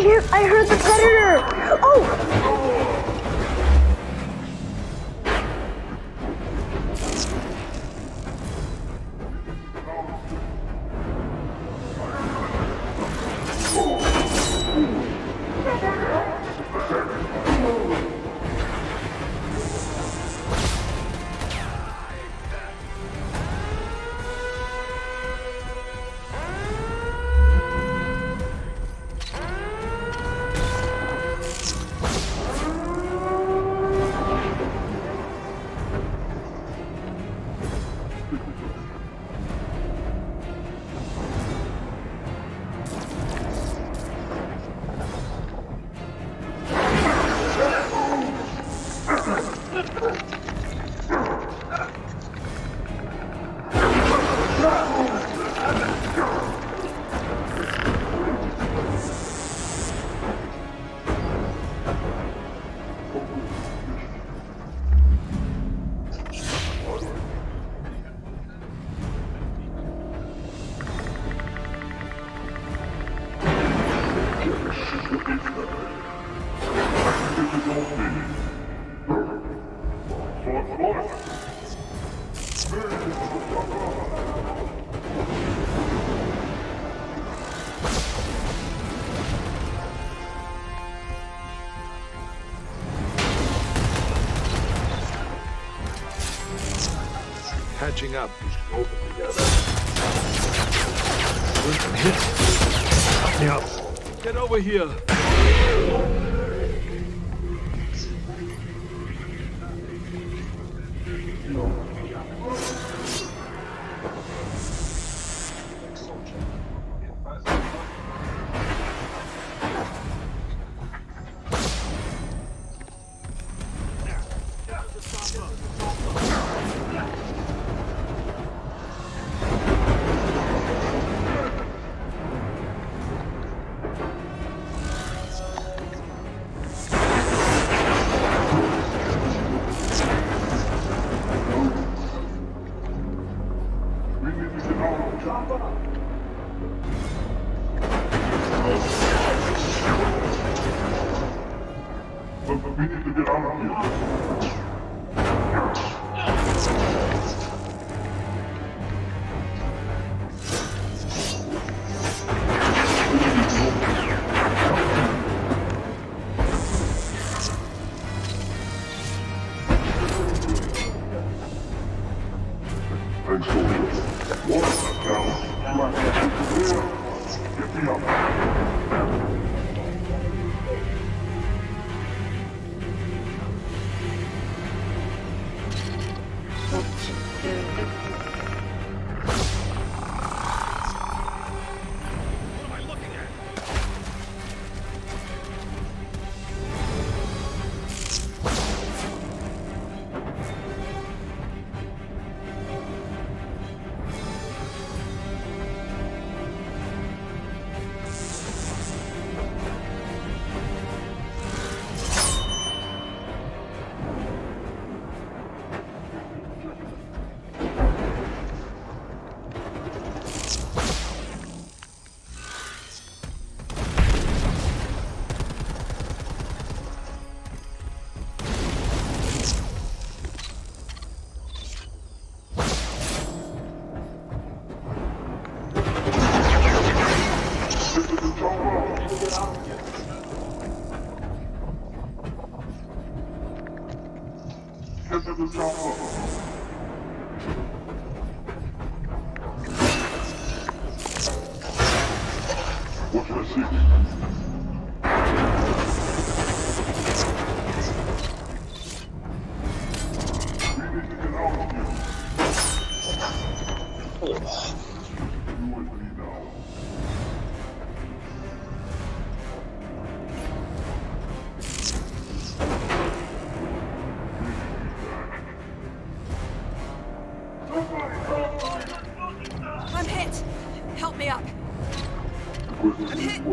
hear I heard the predator! Oh! Catching up. Yeah. Get over here. Proceed.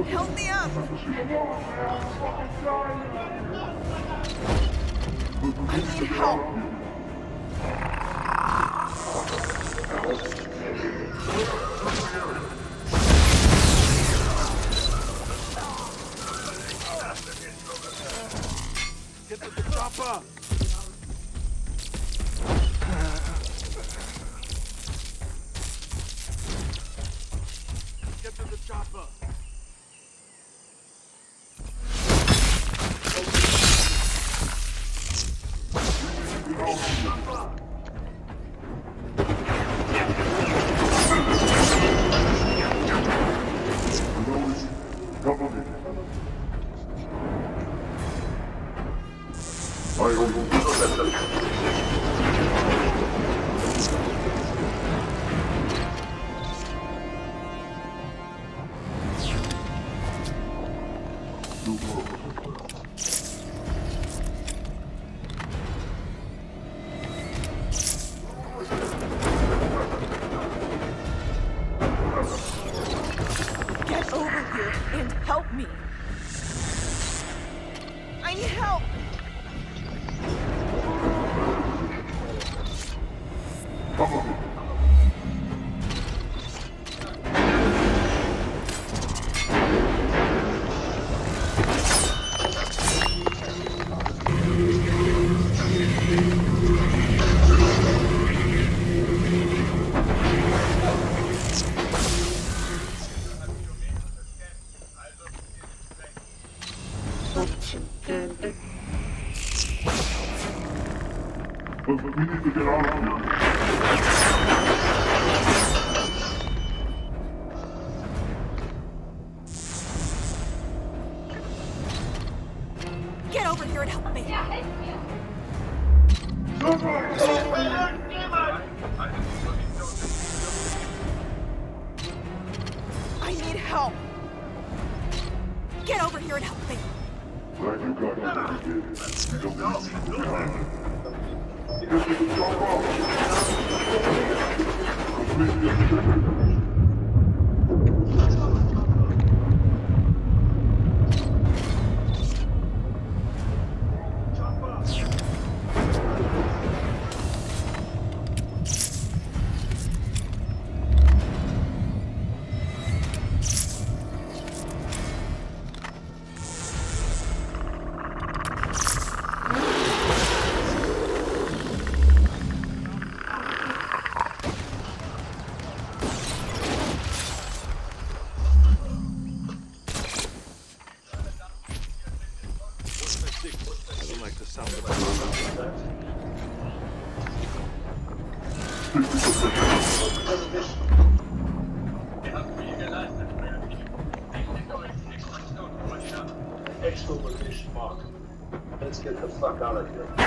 Help me up. I need help. Get the chopper! Cover me. We need to get out of here. Get over here and help me. I need help. Get over here and help me. Glad you got you did. You don't to be behind. Get to the chopper. Complete this mission. Let's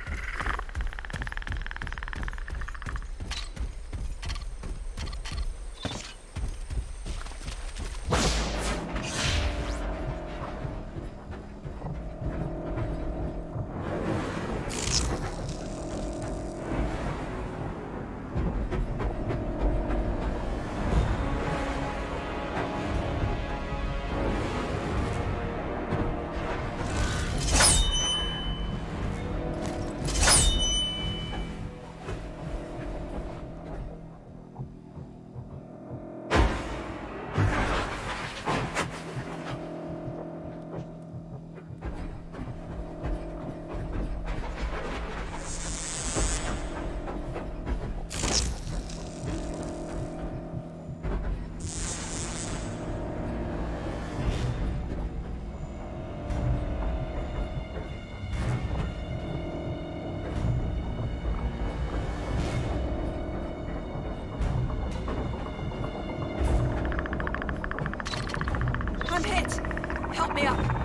Help me up.